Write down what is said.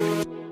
you